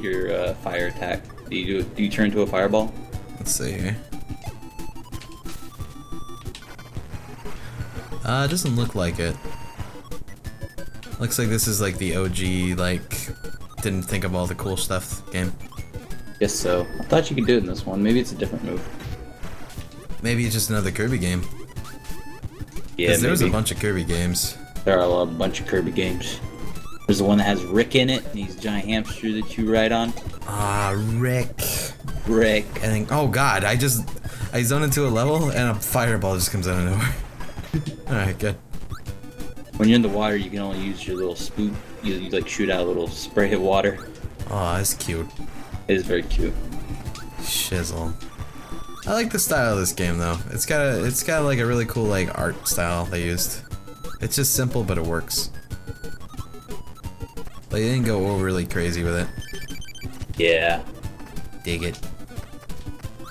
your uh, fire attack. Do you do, do you turn into a fireball? Let's see here. Uh, it doesn't look like it. Looks like this is like the OG, like, didn't think of all the cool stuff game. Guess so. I thought you could do it in this one. Maybe it's a different move. Maybe it's just another Kirby game. Yeah, there was a bunch of Kirby games. There are a, lot, a bunch of Kirby games. There's the one that has Rick in it, and he's giant hamster that you ride on. Ah, Rick. Rick. And then, oh god, I just, I zone into a level and a fireball just comes out of nowhere. Alright, good. When you're in the water, you can only use your little spoot. You, you like shoot out a little spray of water. Oh, that's cute. It is very cute. Shizzle. I like the style of this game though. It's got a, it's got like a really cool like art style they used. It's just simple but it works. They didn't go overly crazy with it. Yeah. Dig it.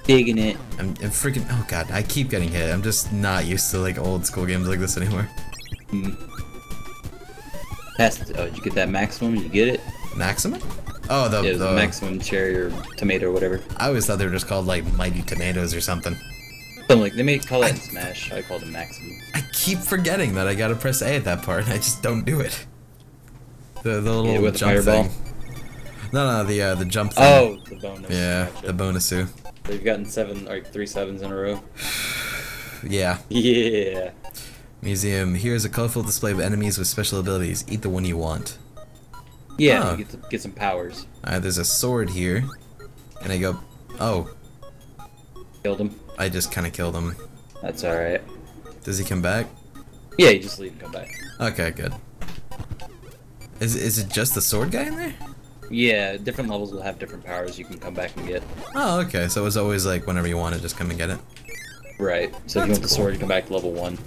Digging it. I'm, I'm freaking. Oh god, I keep getting hit. I'm just not used to like old school games like this anymore. Hmm. Past, oh, did you get that maximum? Did you get it? Maximum? Oh, the, Yeah, the maximum cherry or tomato or whatever. I always thought they were just called like Mighty Tomatoes or something. Something like they may call it in Smash. I call it maximum. I keep forgetting that I gotta press A at that part. I just don't do it. The the little Yeah, with jump fireball? thing. No, no, the uh, the jump thing. Oh, the bonus. yeah, Gotcha. the bonusu. They've gotten seven, like three sevens in a row. Yeah. Yeah. Museum. Here's a colorful display of enemies with special abilities. Eat the one you want. Yeah, Oh. you get to get some powers. Alright, there's a sword here. And I go, oh, Killed him. I just kind of killed him. That's alright. Does he come back? Yeah, you just leave and come back. Okay, good. Is, is it just the sword guy in there? Yeah, different levels will have different powers you can come back and get. Oh, okay. So it was always like whenever you want to just come and get it. Right. So if you want the sword, you come back to level one.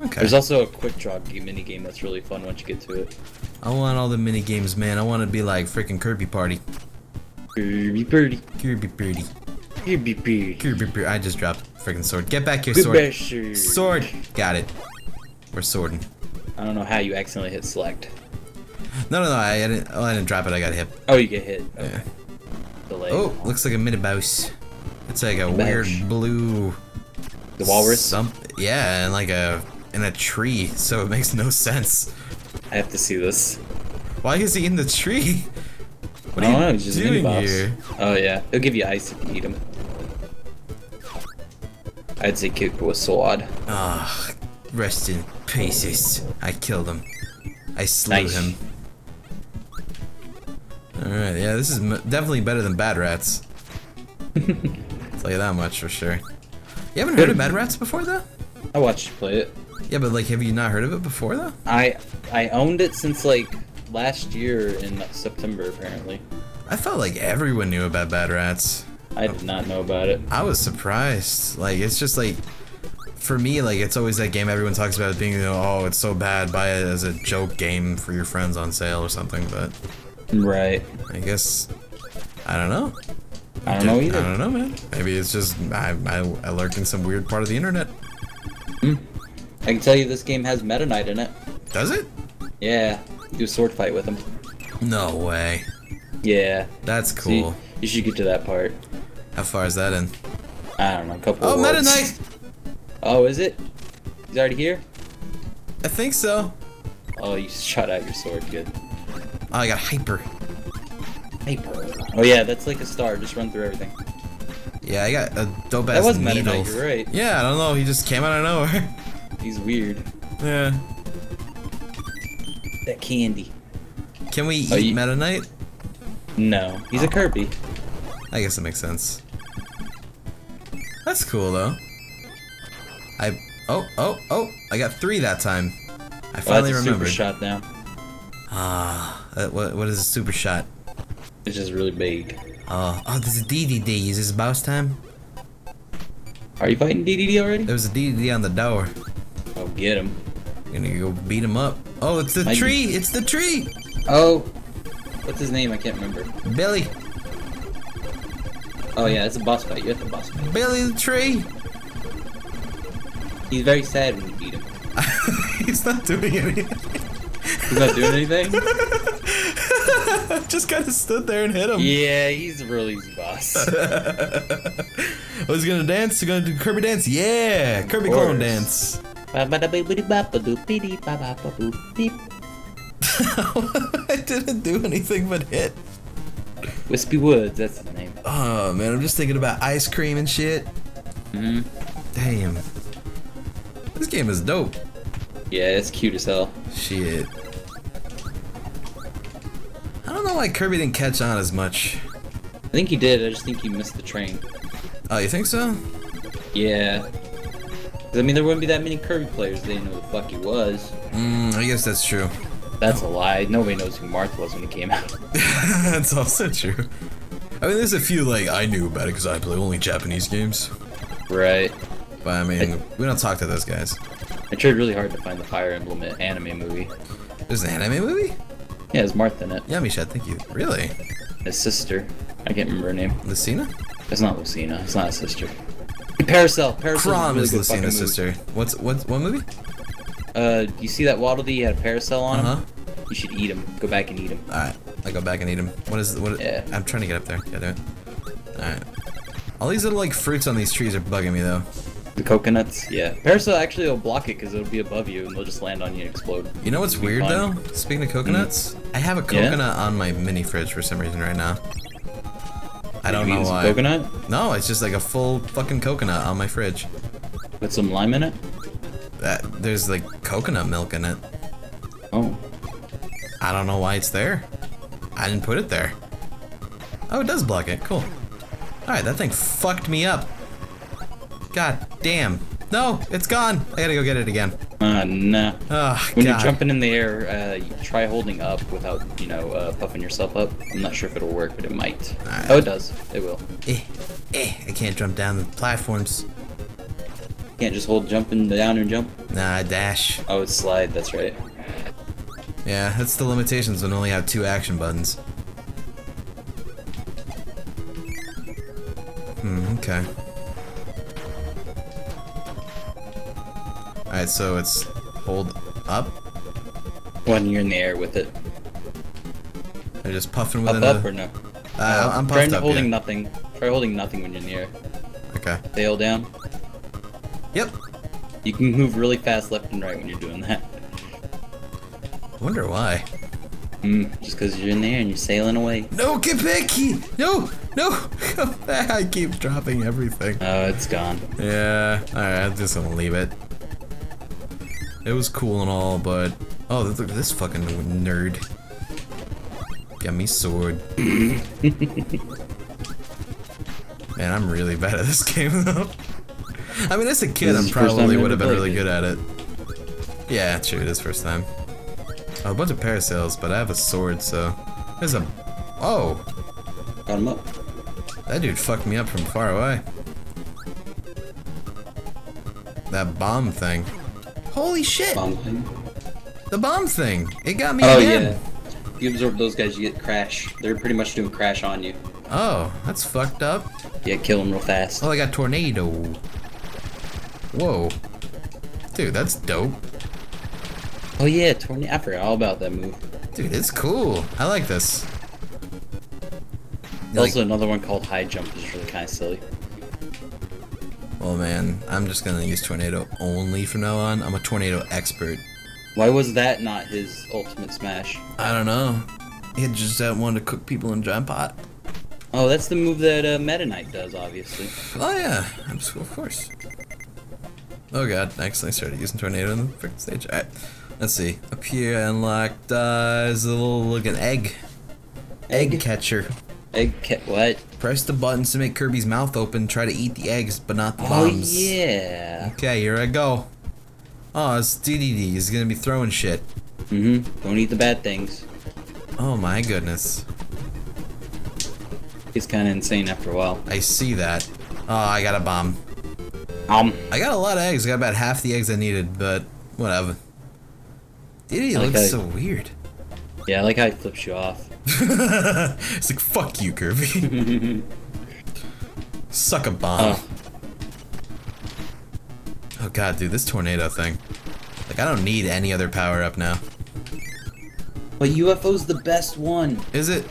Okay. There's also a quick draw mini game that's really fun once you get to it. I want all the mini games, man. I want to be like freaking Kirby Party. Kirby Party. Kirby Party. Kirby Birdie. Kirby Party. I just dropped freaking sword. Get back your sword. Sword. Got it. We're swording. I don't know how you accidentally hit select. No, no, no. I, I didn't. Oh, I didn't drop it. I got hit. Oh, you get hit. Yeah. Delay. Oh, looks like a mini boss. It's like a weird blue. The walrus? Some. Yeah, and like a in a tree. So it makes no sense. I have to see this. Why is he in the tree? What are you know, just doing here? Oh yeah, it'll give you ice if you eat him. I'd say kick with sword. Ah, rest in pieces. I killed him. I slew Nice. him. Alright, yeah, this is m definitely better than Bad Rats. tell you that much for sure. You haven't heard of Bad Rats before, though? I watched you play it. Yeah, but like, have you not heard of it before, though? I I owned it since like last year in September apparently. I felt like everyone knew about Bad Rats. I did not know about it. I was surprised. Like, it's just like, for me, like, it's always that game everyone talks about being, you know, oh, it's so bad, buy it as a joke game for your friends on sale or something, but Right. I guess, I don't know. I don't know either. I don't know, man. Maybe it's just, I, I, I lurk in some weird part of the internet. Hmm. I can tell you this game has Meta Knight in it. Does it? Yeah. You do a sword fight with him. No way. Yeah. That's cool. you should get to that part. How far is that in? I don't know, a couple Oh, Meta. Knight! Oh, is it? He's already here? I think so. Oh, you shot out your sword, good. Oh, I got hyper. Hyper. Oh yeah, that's like a star, just run through everything. Yeah, I got a dope ass That was Meta needle. Knight, you're right. Yeah, I don't know. He just came out of nowhere. He's weird. yeah. That candy. Can we eat Oh, you- Meta Knight? No, he's a Kirby. I guess it makes sense. That's cool though. I oh oh oh I got three that time. I Well, that's finally a remembered. super shot now. Ah, uh, what what is a super shot? It's just really big. Oh oh, there's a DDD. Is this boss time? Are you fighting DDD already? There was a DDD on the door. Oh, get him. Gonna go beat him up. Oh, it's the tree. It's the tree. Oh, what's his name? I can't remember. Billy. Oh yeah, it's a boss fight. You have to boss fight. Billy the tree. He's very sad when you beat him. He's not doing anything. He's not doing anything. Just kind of stood there and hit him. Yeah, he's a real easy boss. Oh, he's gonna dance. He's gonna do Kirby dance. Yeah, Kirby clone dance. I didn't do anything but hit. Wispy Woods, that's his name. Oh man, I'm just thinking about ice cream and shit. Mm hmm Damn. This game is dope. Yeah, it's cute as hell. Shit. I don't know why Kirby didn't catch on as much. I think he did, I just think he missed the train. Oh, you think so? Yeah. I mean, there wouldn't be that many Kirby players, they didn't know who the fuck he was. Mm, I guess that's true. That's a lie. Nobody knows who Marth was when he came out. that's also true. I mean, there's a few like I knew about it because I play only Japanese games. right. But I mean, we don't talk to those guys. I tried really hard to find the Fire Emblem anime movie. There's an anime movie? Yeah, it's Martha in it. Yeah, Misha, thank you. Really? His sister. I can't remember her name. Lucina? It's not Lucina. It's not a sister. Paracel. Paracel. Chrom really is Lucina's sister. What's what? What movie? Uh, you see that Waddle Dee had a Parasol on him? Uh-huh. You should eat him. Go back and eat him. All right, I go back and eat him. What is what? Yeah. I'm trying to get up there. Yeah, do it. All right. All these little like fruits on these trees are bugging me though. The coconuts? Yeah. Parasol actually will block it because it'll be above you and they'll just land on you and explode. You know what's weird fine. though? Speaking of coconuts, mm-hmm. I have a Yeah? coconut on my mini fridge for some reason right now. I don't know why. Coconut? No, it's just like a full fucking coconut on my fridge. With some lime in it? That there's like coconut milk in it. Oh. I don't know why it's there. I didn't put it there. Oh, it does block it. Cool. Alright, that thing fucked me up. God damn. No, it's gone. I gotta go get it again. Uh, nah. Oh, When God. you're jumping in the air, uh, try holding up without, you know, uh, puffing yourself up. I'm not sure if it'll work, but it might. Alright. Oh, it does. It will. Eh, eh, I can't jump down the platforms. Can't just hold jumping down and jump. Nah, dash. Oh, it's slide. That's right. Yeah, that's the limitations when you only have two action buttons. Hmm, okay. Alright, so it's hold up. When you're in the air with it. They're just puffing Up, within up, a... or no? Uh, I'm Try puffed up, holding yeah. nothing. Try holding nothing when you're in the air. Okay. Sail down. Yep. You can move really fast left and right when you're doing that. Wonder why. Mm, just because you're in the air and you're sailing away. No, get back here! No! No! I keep dropping everything. Oh, it's gone. Yeah, alright, I'm just gonna leave it. It was cool and all, but... Oh, look at this fucking nerd. Got me sword. Man, I'm really bad at this game, though. I mean, as a kid, I is the first time probably would have been really played good at it. Yeah, true, it is first time. Oh, a bunch of parasails, but I have a sword, so... There's a... Oh! Got him up. That dude fucked me up from far away. That bomb thing. Holy shit! Bomb thing. The bomb thing! It got me Oh again! yeah. If you absorb those guys, you get crash. They're pretty much doing crash on you. Oh, that's fucked up. Yeah, kill them real fast. Oh, I got tornado. Whoa. Dude, that's dope. Oh yeah, tornado. I forgot all about that move. Dude, it's cool. I like this. There's also another one called high jump, which is really kind of silly. Well, man, I'm just gonna use tornado only from now on. I'm a tornado expert. Why was that not his ultimate smash? I don't know. He just uh, wanted to cook people in giant pot. Oh, that's the move that uh, Meta Knight does, obviously. Oh yeah, I'm just, of course. Oh god, I accidentally started using tornado in the freaking stage. Alright, let's see. Up here, unlocked, uh, is a little looking egg. Egg catcher. Egg cat. What? Press the buttons to make Kirby's mouth open. Try to eat the eggs, but not the Oh bombs. yeah. Okay, here I go. Oh, it's DDD. He's gonna be throwing shit. Mm-hmm. Don't eat the bad things. Oh my goodness. He's kind of insane after a while. I see that. Oh, I got a bomb. Um. I got a lot of eggs. I got about half the eggs I needed, but whatever. DDD like looks so weird. Yeah, I like how he flips you off. it's like, fuck you, Kirby. Suck a bomb. Oh. Oh god, dude, this tornado thing. Like, I don't need any other power up now. But UFO's the best one. Is it?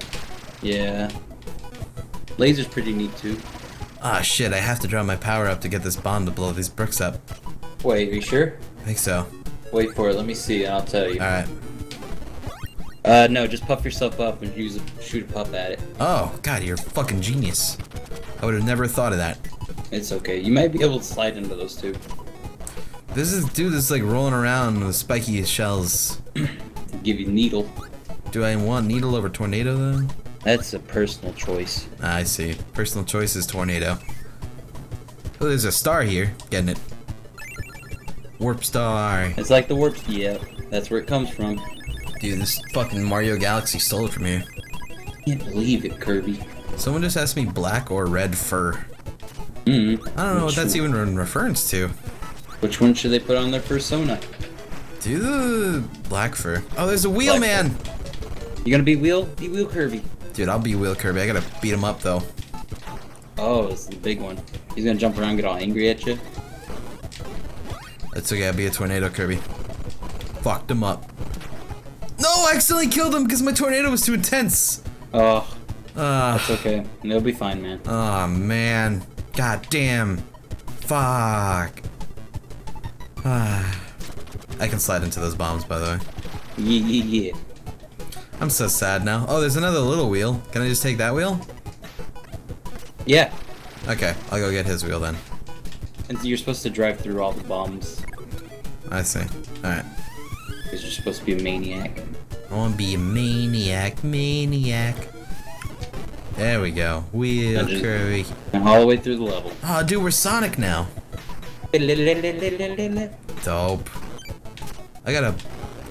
Yeah. Laser's pretty neat too. Ah, shit, I have to draw my power up to get this bomb to blow these bricks up. Wait, are you sure? I think so. Wait for it. Let me see, and I'll tell you. Alright. Uh, no, just puff yourself up and use a, shoot a puff at it. Oh, god, you're a fucking genius. I would have never thought of that. It's okay. You might be able to slide into those two. This is dude that's like rolling around with spiky shells. Give you needle. Do I want needle over tornado though? That's a personal choice. Ah, I see. Personal choice is tornado. Oh, there's a star here. Getting it. Warp star. It's like the warp. Yeah, that's where it comes from. Dude, this fucking Mario Galaxy stole it from here. Can't believe it, Kirby. Someone just asked me black or red fur. Mm. I don't know what that's one- even in reference to. Which one should they put on their persona? Do the black fur. Oh, there's a wheel Black man. You gonna be wheel? Be wheel Kirby. Dude, I'll be Wheel Kirby. I gotta beat him up though. Oh, it's the big one. He's gonna jump around, and get all angry at you. It's okay, I'll be a tornado Kirby. Fucked him up. No, I accidentally killed him because my tornado was too intense. Oh, Ah. it's okay. It'll be fine, man. Oh man. God damn. Fuck. Ah. I can slide into those bombs, by the way. Yeah, yeah, yeah. I'm so sad now. Oh, there's another little wheel. Can I just take that wheel? Yeah. Okay, I'll go get his wheel then. And you're supposed to drive through all the bombs I see. Alright. because you're supposed to be a maniac. I wanna be a maniac, maniac. There we go. Wheel And all the way through the level. Oh, dude, we're Sonic now. Dope. I got a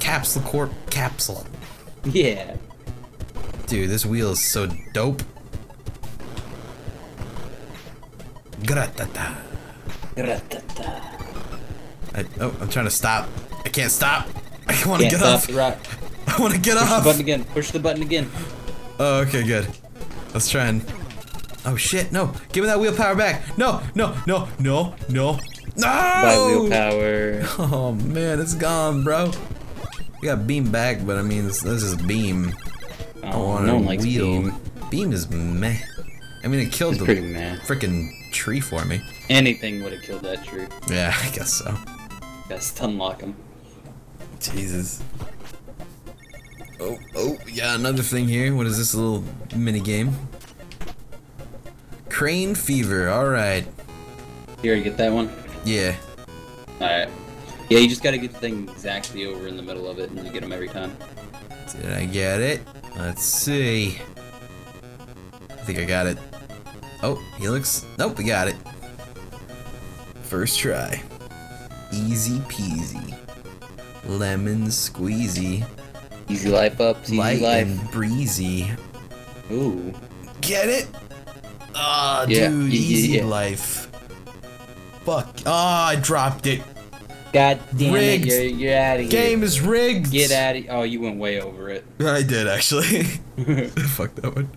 capsule corp capsule. Yeah. Dude, this wheel is so dope. Gratata. Ratata. I, oh, I'm trying to stop. I can't stop. I want to get off. I want to get Push the button again. Push the button again. Oh, okay, good. Let's try and. Oh shit! No! Give me that wheel power back! No! No! No! No! No! No! By wheel power. Oh man, it's gone, bro. We got beam back, but I mean, this, this is beam. I Oh, want no a wheel. beam. Beam is meh. I mean, it killed It's the freaking tree for me. Anything would have killed that tree. Yeah, I guess so. Best to unlock him. Jesus. Oh, oh, yeah, another thing here. What is this little mini game? Crane Fever, alright. Here you already get that one? Yeah. Alright. Yeah, you just gotta get the thing exactly over in the middle of it and you get them every time. Did I get it? Let's see. I think I got it. Oh, he looks. Nope, we got it. First try. Easy peasy. Lemon squeezy. Easy life up, easy Light life. and breezy. Ooh. Get it? Ah, Yeah, dude, y- y- easy yeah. life. Fuck. Ah, I dropped it. God damn Rigged. it, you're, you're out of here. Game is rigged. Get out of Oh, you went way over it. I did actually. Fuck that one.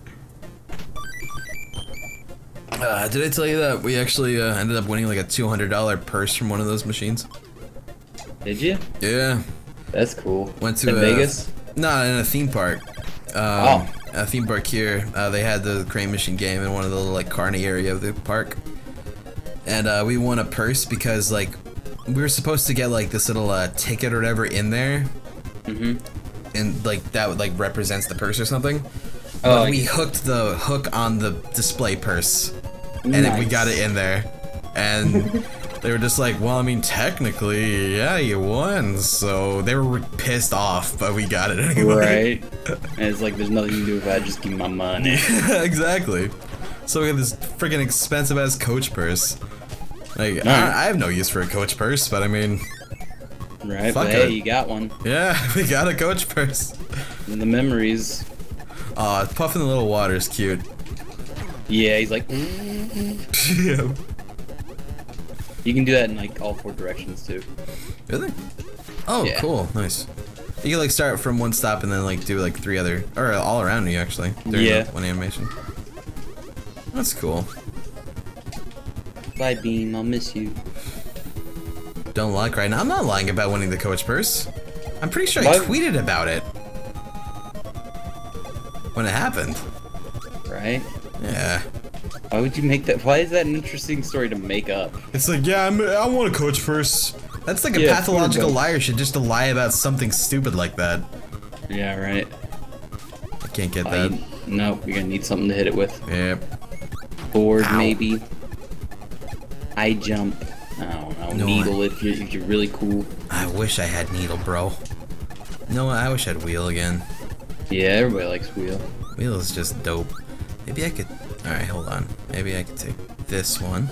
Uh, did I tell you that we actually uh, ended up winning like a two hundred dollar purse from one of those machines? Did you? Yeah, That's cool. went to uh, Vegas? No, in a theme park. Um, Oh. A theme park here. Uh, they had the crane machine game in one of the little like carny area of the park, and uh, we won a purse because like we were supposed to get like this little uh, ticket or whatever in there, Mm-hmm. and like that would like represents the purse or something. Oh, But we hooked the hook on the display purse, and then we got it in there, and they were just like, "Well, I mean, technically, yeah, you won." So they were pissed off, but we got it anyway. Right. and it's like there's nothing you can do about it, just give me my money. exactly. So we got this freaking expensive ass coach purse. Like. I, I have no use for a coach purse, but I mean, Right, Fuck but hey, it. you got one. yeah, we got a coach purse. And the memories. Aw, Puff in the little water is cute. Yeah, he's like, "Mm." yeah. You can do that in like all four directions too. Really? Oh, Yeah. cool. Nice. You can like start from one stop and then like do like three other, or all around you actually. during Yeah. One animation. That's cool. Bye, Beam. I'll miss you. Don't like right now. I'm not lying about winning the coach purse. I'm pretty sure Why- I tweeted about it when it happened. right? Yeah. Why would you make that? Why is that an interesting story to make up? It's like, yeah, I'm, I want to coach first. That's like a Yeah, pathological liar should just to lie about something stupid like that. Yeah, right. I can't get Uh, that. no, you're gonna need something to hit it with. Yep. Board, Ow. maybe. I jump. I don't know. No, Needle if you're, if you're really cool. I wish I had needle, bro. No, I wish I had wheel again. Yeah, everybody likes wheel. Wheel is just dope. Maybe I could. Alright, hold on. Maybe I could take this one.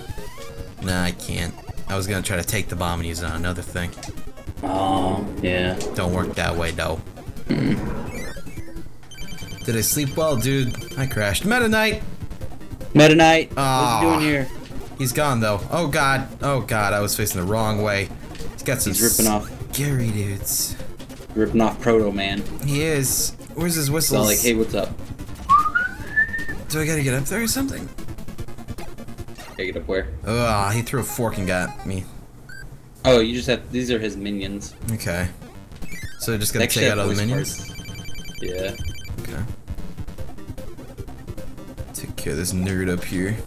Nah, I can't. I was gonna try to take the bomb and use it on another thing. Oh, yeah. Don't work that way, though. Did I sleep well, dude? I crashed. Meta Knight! Meta Knight, Oh, what's he ah. doing here? He's gone, though. Oh, God. Oh, God. I was facing the wrong way. He's got some He's ripping off, scary dudes. ripping off Proto Man. He is. Where's his So whistles? like, hey, what's up? Do I gotta get up there or something? Take it up where? Oh, he threw a fork and got me. Oh, you just have. These are his minions. Okay. So I just gotta Actually take out all the minions? parts. Yeah. Okay. Take care of this nerd up here.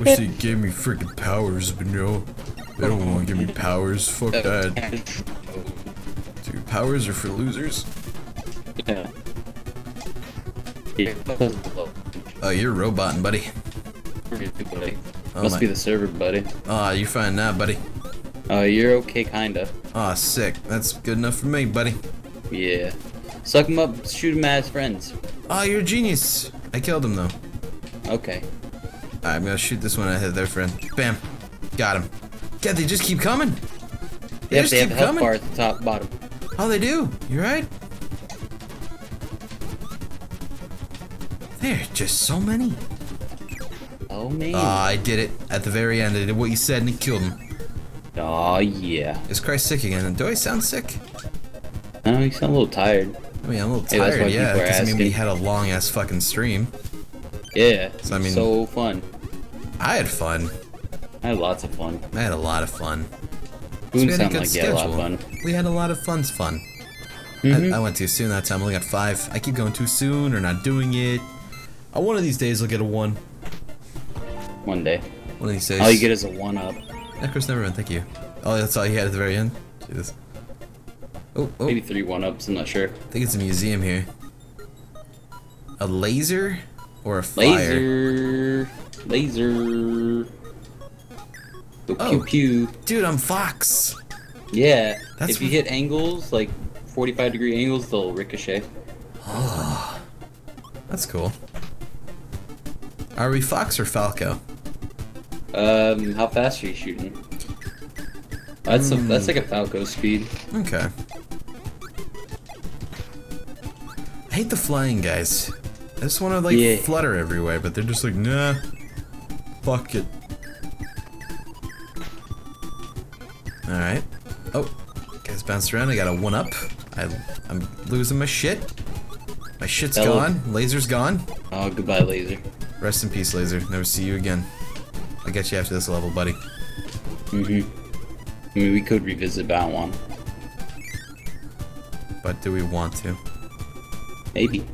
Wish they gave me freaking powers, but no. They don't want to give me powers. Fuck that. Oh, Dude, powers are for losers. Yeah. Yeah. Oh, you're roboting, buddy. Oh Must my- be the server, buddy. Aw, you're fine now, buddy. Oh, you're okay, kinda. Aw, sick. That's good enough for me, buddy. Yeah. Suck him up, shoot him at his friends. Aw, you're a genius. I killed him, though. Okay. Alright, I'm gonna shoot this one ahead of their friend. Bam. Got him. God, they just keep coming. They Yep, just they have the a health coming. bar at the top, bottom. Oh, they do. You're right. There just so many. Oh man. Ah, I did it. At the very end, I did what you said and it killed him. oh yeah. Is Christ sick again? Do I sound sick? Oh, you sound a little tired. I mean, I'm a little Hey, tired, yeah. Because I mean, we had a long ass fucking stream. Yeah. So, I mean- so fun. I had fun. I had lots of fun. I had a lot of fun. Boone we had a sound good like you had a lot of fun. We had a lot of fun's fun. Mhm. I, I went too soon that time. I only got five. I keep going too soon or not doing it. Uh, one of these days I'll get a one. One day. One of these days. All you get is a one up. Necros Neverman, thank you. Oh, that's all you had at the very end? Jesus. Oh, oh, Maybe three one ups, I'm not sure. I think it's a museum here. A laser? Or a fire? Laser. Laser. Go Oh. pew pew. Dude, I'm Fox! Yeah. That's if you hit angles, like 45 degree angles, they'll ricochet. That's cool. Are we Fox or Falco? Um, how fast are you shooting? That's a, Hmm. that's like a Falco speed. Okay. I hate the flying guys. I just want to like Yeah. flutter everywhere, but they're just like, nah. Fuck it. Alright. Oh, guys bounced around. I got a one up. I, I'm losing my shit. My shit's Hello. gone. Laser's gone. Oh, goodbye, laser. Rest in peace, Laser. Never see you again. I'll get you after this level, buddy. Mm-hmm. I mean, we could revisit that one. But do we want to? Maybe.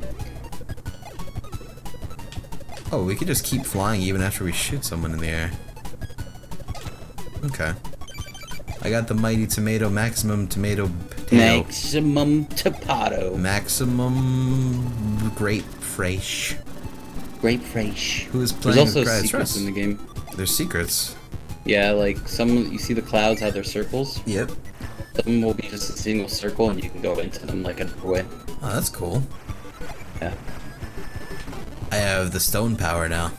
Oh, we could just keep flying even after we shoot someone in the air. Okay. I got the mighty tomato maximum tomato potato. Maximum Tapato. maximum grape fresh. Great fresh. Who is There's playing also with secrets in the game. There's secrets. Yeah, like some you see the clouds have their circles. Yep. Some will be just a single circle, and you can go into them like a doorway. Oh, that's cool. Yeah. I have the stone power now.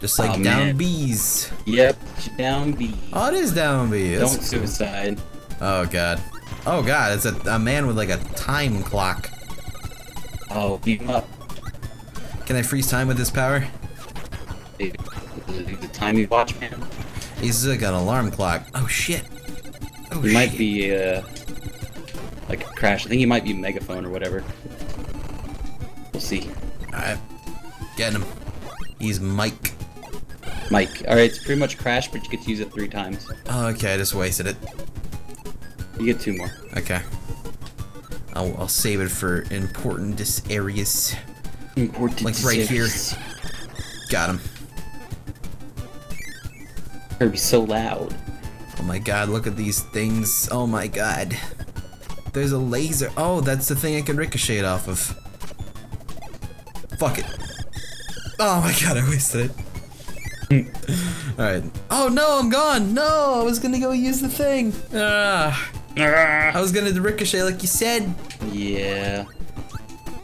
Just like Aw, down bees. Yep. Down B. Oh, it is down bees. Don't cool. suicide. Oh god. Oh god, it's a, a man with like a time clock. Oh, beat him up. Can I freeze time with this power? The, the time you watch, man. He's like an alarm clock. Oh shit. Oh He might be uh, like a crash. I think he might be megaphone or whatever. We'll see. Alright. Getting him. He's Mike. Mike. All right, it's pretty much crash, but you get to use it three times. Oh, okay, I just wasted it. You get two more. Okay. I'll, I'll save it for important areas. Important Like right here. Got him. Kirby's so loud. Oh my god, look at these things. Oh my god. There's a laser. Oh, that's the thing I can ricochet it off of. Fuck it. Oh my god, I wasted it. Alright. Oh no, I'm gone! No, I was gonna go use the thing! Ah, I was gonna ricochet like you said. Yeah.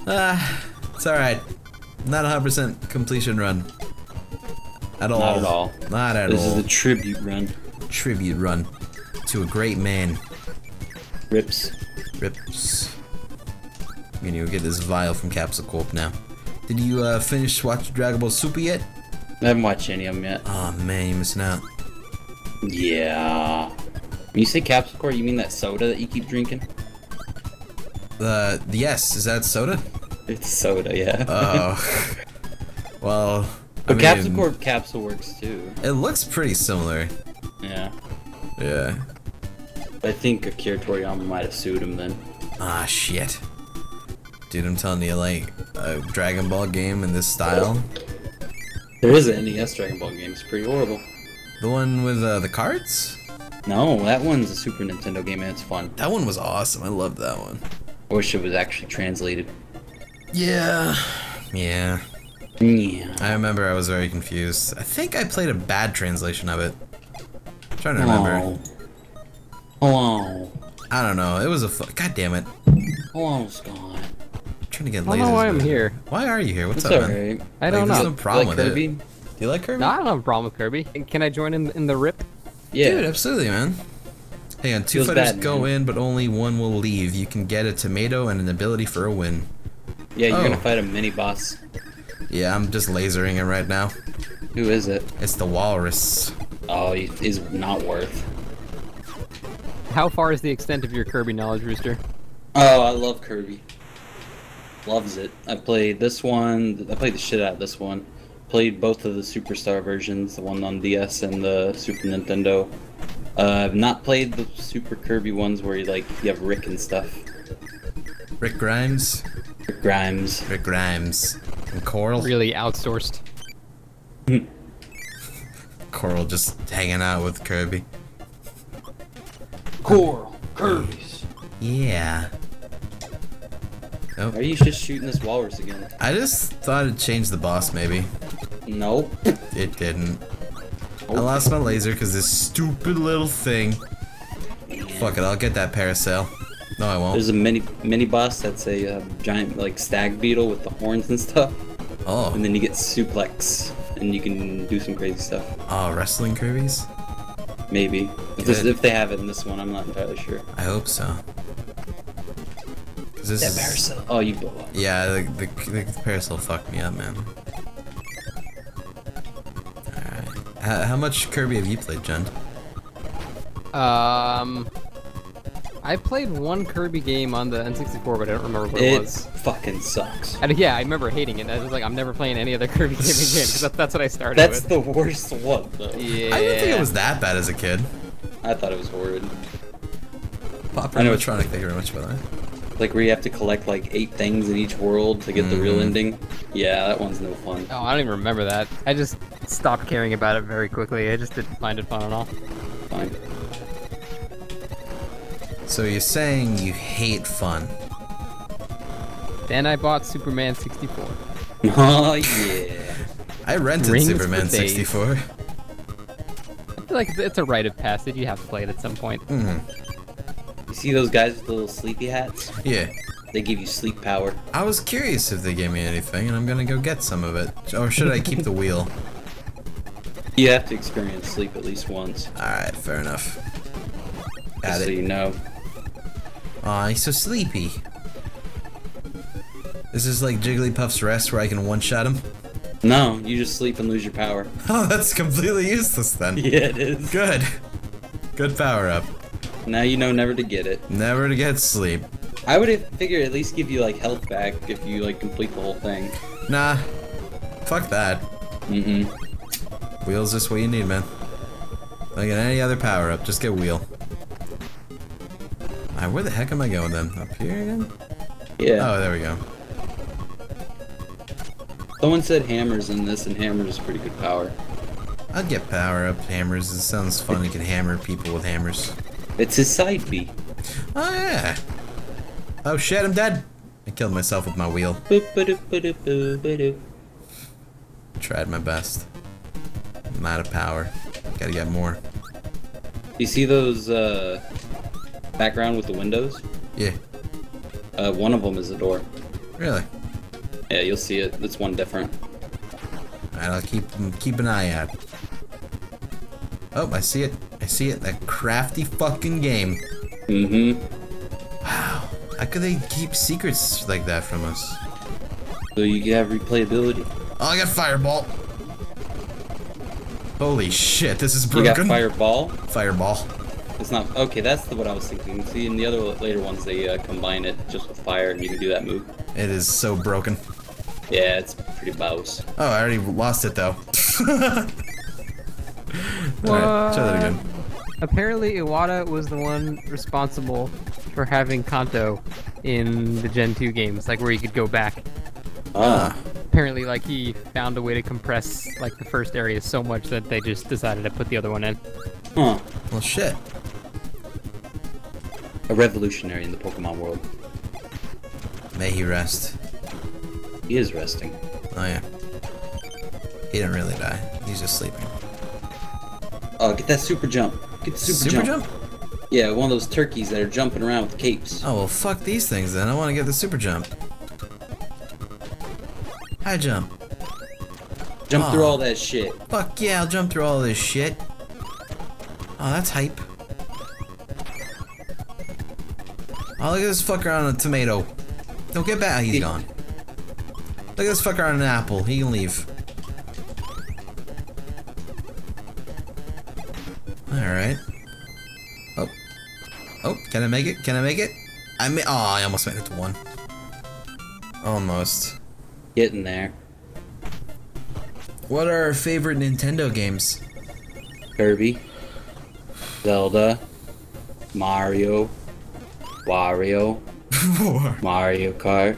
Ah, it's alright. Not a 100% completion run. At all. Not at all. Not at This all. This is a tribute run. tribute run to a great man. Rips. Rips. I'm gonna go get this vial from Capsule Corp now. Did you uh, finish watching Dragon Ball Super yet? I haven't watched any of them yet. Oh man, you're missing out. Yeah. When you say capsule core, you mean that soda that you keep drinking? Uh, yes, is that soda? It's soda, yeah. Oh. well, I but mean, core capsule works too. It looks pretty similar. Yeah. Yeah. I think Akira Toriyama might have sued him then. Ah, shit. Dude, I'm telling you, like, a Dragon Ball game in this style. There is an NES Dragon Ball game. It's pretty horrible. The one with uh, the cards? No, that one's a Super Nintendo game and it's fun. That one was awesome. I loved that one. I wish it was actually translated. Yeah. Yeah. Yeah. I remember I was very confused. I think I played a bad translation of it. I'm trying to remember. Hello. I don't know. It was a fu- God damn it. Hello, Scott. I'm trying to get lasers. I don't know why I'm here. Why are you here? What's It's up, man? I don't Like, there's know. no problem like with Kirby? it. Do you like Kirby? No, I don't have a problem with Kirby. Can I join in in the rip? Yeah. Dude, absolutely, man. Hang on, two Feels fighters bad, go man. in, but only one will leave. You can get a tomato and an ability for a win. Yeah, you're Oh. gonna fight a mini boss. Yeah, I'm just lasering him right now. Who is it? It's the walrus. Oh, he is not worth. How far is the extent of your Kirby knowledge, Rooster? Oh, I love Kirby. Loves it. I played this one. I played the shit out of this one. Played both of the Superstar versions, the one on DS and the Super Nintendo. Uh, I've not played the Super Kirby ones where you like you have Rick and stuff. Rick Grimes. Rick Grimes. Rick Grimes. And Coral. Really outsourced. Coral just hanging out with Kirby. Coral. Kirby's. Yeah. Are Oh, you just shooting this walrus again? I just thought it'd change the boss, maybe. Nope. It didn't. I lost my laser because this stupid little thing. Fuck it, I'll get that parasail. No, I won't. There's a mini mini boss that's a uh, giant like stag beetle with the horns and stuff, Oh, and then you get suplex, and you can do some crazy stuff. oh, wrestling Kirby's? Maybe if, this, Good. if they have it in this one, I'm not entirely sure. I hope so. 'Cause this is, Oh, you blew up. yeah, the, the, the parasail fucked me up, man. Alright. How, how much Kirby have you played, Jen? Um, I played one Kirby game on the N64, but I don't remember what it, was. It was. fucking sucks. And yeah, I remember hating it. I was like, I'm never playing any other Kirby game again because that, that's what I started That's with. the worst one though. yeah. I didn't think it was that bad as a kid. I thought it was horrid. Pop I know animatronic, thank you very much for that. Like where you have to collect like eight things in each world to get the real Mhm. ending. Yeah, that one's no fun. Oh, I don't even remember that. I just stopped caring about it very quickly. I just didn't find it fun at all. Fine. So you're saying you hate fun. Then I bought Superman 64. Oh yeah. I rented Rings Superman 64. I feel like it's a rite of passage. You have to play it at some point. Mm, You see those guys with the little sleepy hats? yeah. They give you sleep power. I was curious if they gave me anything, and I'm gonna go get some of it. Or should I keep the wheel? You have to experience sleep at least once, Alright, fair enough. just Got so you know. Aw, he's so sleepy. This is like Jigglypuff's rest where I can one-shot him? No, you just sleep and lose your power. Oh, that's completely useless then. Yeah, it is. Good. Good power up. Now you know never to get it. Never to get sleep. I would have figured at least give you like health back if you like complete the whole thing. Nah. Fuck that. Mm-mm. Wheel's just what you need, man. Don't get any other power up, just get wheel. Alright, where the heck am I going then? Up here again? Yeah. Oh, there we go. Someone said hammers in this, and hammers is pretty good power. I'd get power up hammers. It sounds fun. You can hammer people with hammers. It's his side B. Oh, yeah. Oh, shit, I'm dead. I killed myself with my wheel. Boop, ba-doop, ba-doop, boo, ba-doop. Tried my best. I'm out of power. Gotta get more. You see those uh, background with the windows? Yeah. Uh, one of them is a door. Really? Yeah, you'll see it. It's one different. Alright, I'll keep keep an eye out. Oh, I see it. I see it. That crafty fucking game. Mm-hmm. Wow. How could they keep secrets like that from us? So you have replayability. Oh, I got fireball. Holy shit, this is broken. You got broken. fireball. Fireball. It's not okay. That's the, what I was thinking. See, in the other later ones, they uh, combine it just with fire, and you can do that move. It is so broken. Yeah, it's pretty bouse. Oh, I already lost it though. Alright, try that again. Apparently, Iwata was the one responsible for having Kanto in the Gen 2 games, like where you could go back. Ah, Apparently, like he found a way to compress like the first area so much that they just decided to put the other one in. huh. Well, shit. A revolutionary in the Pokemon world. May he rest. He is resting. Oh yeah. He didn't really die. He's just sleeping. Oh, get that super jump. Get the super, Super jump. jump? Yeah, one of those turkeys that are jumping around with capes. Oh well, fuck these things then. I want to get the super jump. High jump. Jump Aw. through all that shit. Fuck yeah, I'll jump through all this shit. Oh, that's hype. Oh, look at this fucker on a tomato. Don't get back. He's gone. Look at this fucker on an apple. He can leave. Alright. Oh. Oh, can I make it? Can I make it? I ma- Oh, I almost made it to one. Almost. Getting there. What are our favorite Nintendo games? Kirby, Zelda, Mario, Wario, Mario Kart.